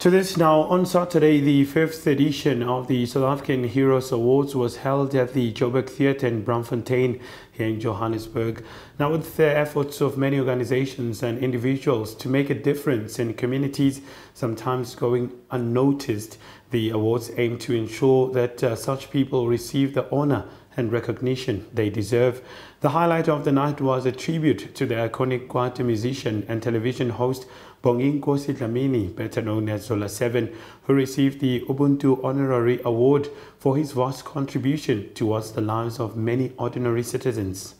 To this now, on Saturday, the fifth edition of the South African Heroes Awards was held at the Joburg Theatre in Braamfontein here in Johannesburg. Now, with the efforts of many organizations and individuals to make a difference in communities, sometimes going unnoticed, the awards aim to ensure that uh, such people receive the honor and recognition they deserve. The highlight of the night was a tribute to the iconic Kwaito musician and television host Bonginkosi Dlamini, better known as Zola 7, who received the Ubuntu Honorary Award for his vast contribution towards the lives of many ordinary citizens.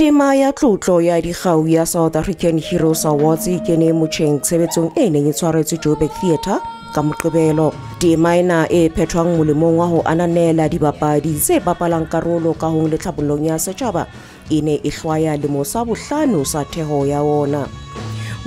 Tema ya tlotlo ya dikgau ya south african heroes awards e kene motšheng tshebetsong e neng e tshwaretswe joburg theatre ka moqebelo. Tema ena e phethwang molemong wa ho ananela dibapadi tse bapalang karolo ka hong le tlhabollong ya setjhaba e ne e hlwaya lemo sa bohlano sa theho ya ona.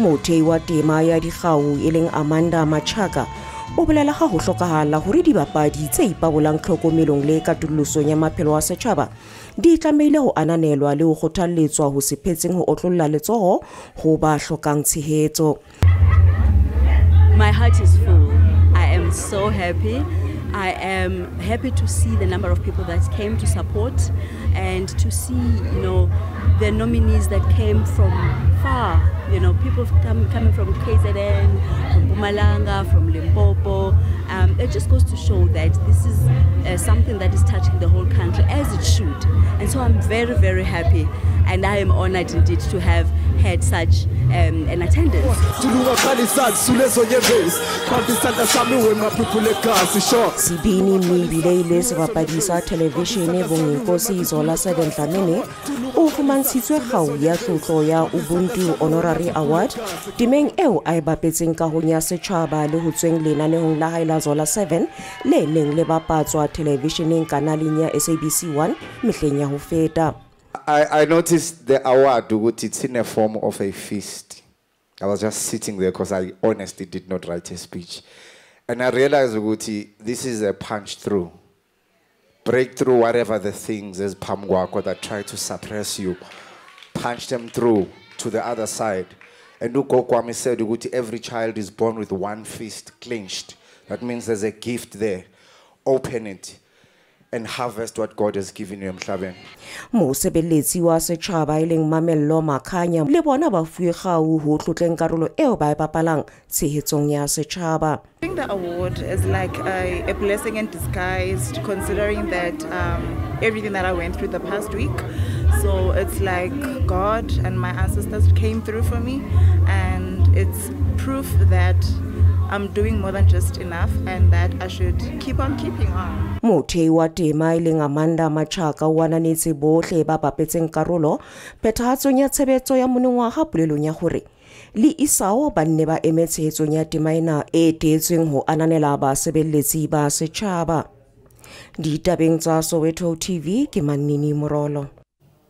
Mothei wa tema ya dikgau e leng amanda machaka o bolela ga go tlhokagala gore dibapadi tse ipabolang tlhokomelong le katolosong ya maphelo a setšhaba di tlameile go ananelwa le ho kgothaletswa ho se phetseng ho otlolla letsogo ho ba tlhokang tshegetso My heart is full. I am so happy. I am happy to see the number of people that came to support and to see, you know, the nominees that came from far. You know, people come, coming from KZN, from Mpumalanga, from Limpopo. Um, it just goes to show that this is uh, something that is touching the whole country as it should. And so I'm very, very happy. And I am honored indeed to have had such um, an attendance. sebini mme ebile ile sebapadi sa thelebišene bonginkosi zola 7 dlamini o fumantshitswe kgau ya tlotlo ya ubuntu honorary award temeng eo a e bapetseng kahong ya setšhaba le ho tsweng lenaneong la hae la zola 7 le neng le bapatswa thelebišeneng kanaleng ya sabc 1 mehleng ya ho feta I, I noticed the award, it's in a form of a feast. I was just sitting there because I honestly did not write a speech. And I realized ukuthi this is a punch through. Break through whatever the things as Pamguako that try to suppress you. Punch them through to the other side. And Ugokwami said ukuthi every child is born with one fist clenched. That means there's a gift there. Open it and harvest what God has given you emhlabeni. mosebeletsi wa setjhaba e leng mamello makhanya le bona ba fuwe kgau ho tlotleng karolo eo ba e bapalang tshehetsong ya setjhaba I think the award is like a, a blessing in disguise, considering that um, everything that I went through the past week. So it's like God and my ancestors came through for me, and it's proof that I'm doing more than just enough, and that I should keep on keeping on. mothei wa tema e leng amanda machaka o ananetse bohle ba bapetseng karolo phethahatsong ya tshebetso ya monongwaga polelong ya gore le isao ba nne ba eme tshehetsong ya tema ena e teetsweng ho ananela basebeletsi ba setšhaba ditabeng tsa soweto tv ke mannini morolo